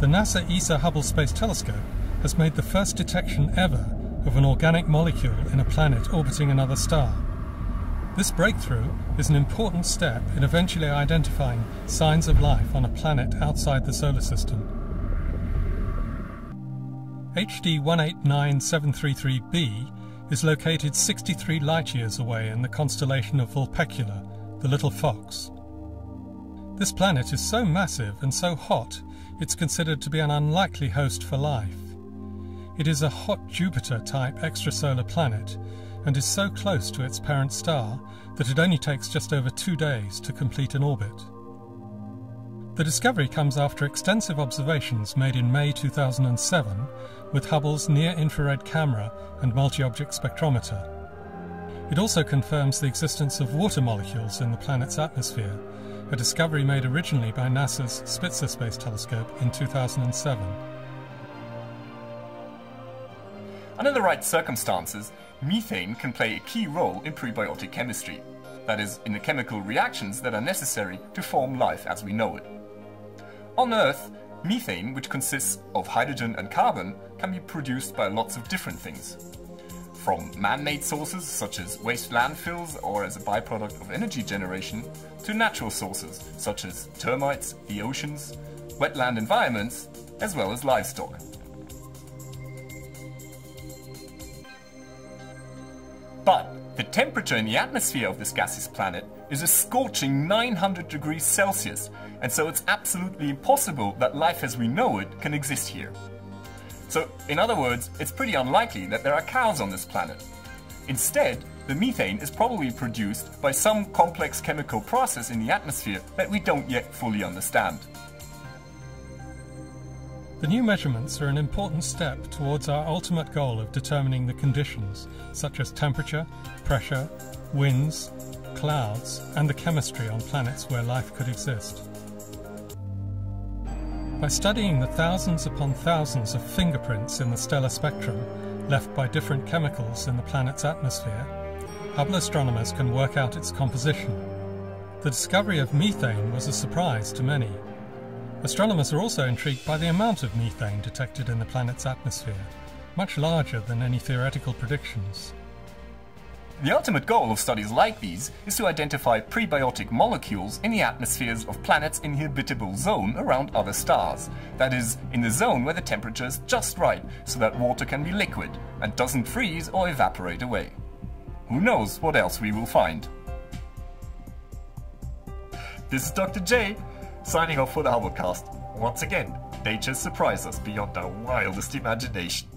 the NASA ESA Hubble Space Telescope has made the first detection ever of an organic molecule in a planet orbiting another star. This breakthrough is an important step in eventually identifying signs of life on a planet outside the solar system. HD 189733b is located 63 light years away in the constellation of Vulpecula, the Little Fox. This planet is so massive and so hot it's considered to be an unlikely host for life. It is a hot Jupiter-type extrasolar planet and is so close to its parent star that it only takes just over two days to complete an orbit. The discovery comes after extensive observations made in May 2007 with Hubble's near-infrared camera and multi-object spectrometer. It also confirms the existence of water molecules in the planet's atmosphere a discovery made originally by NASA's Spitzer Space Telescope in 2007. Under the right circumstances, methane can play a key role in prebiotic chemistry, that is, in the chemical reactions that are necessary to form life as we know it. On Earth, methane, which consists of hydrogen and carbon, can be produced by lots of different things from man-made sources such as waste landfills or as a byproduct of energy generation, to natural sources such as termites, the oceans, wetland environments, as well as livestock. But the temperature in the atmosphere of this gaseous planet is a scorching 900 degrees Celsius, and so it's absolutely impossible that life as we know it can exist here. So, in other words, it's pretty unlikely that there are cows on this planet. Instead, the methane is probably produced by some complex chemical process in the atmosphere that we don't yet fully understand. The new measurements are an important step towards our ultimate goal of determining the conditions, such as temperature, pressure, winds, clouds, and the chemistry on planets where life could exist. By studying the thousands upon thousands of fingerprints in the stellar spectrum left by different chemicals in the planet's atmosphere, Hubble astronomers can work out its composition. The discovery of methane was a surprise to many. Astronomers are also intrigued by the amount of methane detected in the planet's atmosphere, much larger than any theoretical predictions. The ultimate goal of studies like these is to identify prebiotic molecules in the atmospheres of planets in habitable zone around other stars. That is, in the zone where the temperature is just right so that water can be liquid and doesn't freeze or evaporate away. Who knows what else we will find. This is Dr. J, signing off for the Hubblecast. Once again, nature surprises us beyond our wildest imagination.